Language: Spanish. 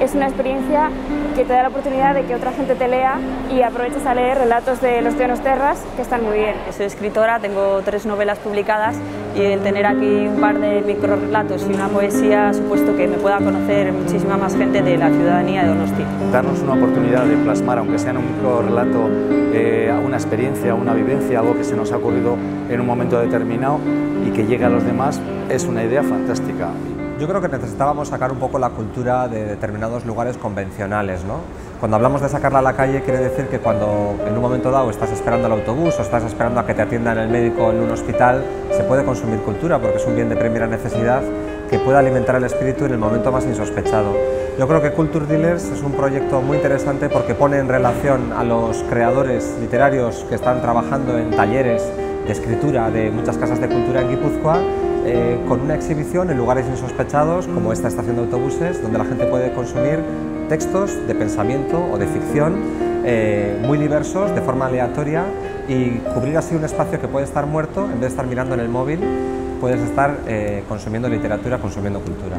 literatura que te da la oportunidad de que otra gente te lea y aproveches a leer relatos de los Teonos Terras que están muy bien. Soy escritora, tengo tres novelas publicadas y el tener aquí un par de microrelatos y una poesía ha supuesto que me pueda conocer muchísima más gente de la ciudadanía de Donosti. Darnos una oportunidad de plasmar, aunque sea en un microrelato, eh, una experiencia, una vivencia, algo que se nos ha ocurrido en un momento determinado y que llegue a los demás, es una idea fantástica. Yo creo que necesitábamos sacar un poco la cultura de determinados lugares convencionales. ¿no? Cuando hablamos de sacarla a la calle quiere decir que cuando en un momento dado estás esperando el autobús o estás esperando a que te atiendan el médico en un hospital, se puede consumir cultura porque es un bien de primera necesidad que puede alimentar el espíritu en el momento más insospechado. Yo creo que Culture Dealers es un proyecto muy interesante porque pone en relación a los creadores literarios que están trabajando en talleres de escritura de muchas casas de cultura en Guipúzcoa eh, con una exhibición en lugares insospechados como esta estación de autobuses donde la gente puede consumir textos de pensamiento o de ficción eh, muy diversos de forma aleatoria y cubrir así un espacio que puede estar muerto en vez de estar mirando en el móvil puedes estar eh, consumiendo literatura, consumiendo cultura.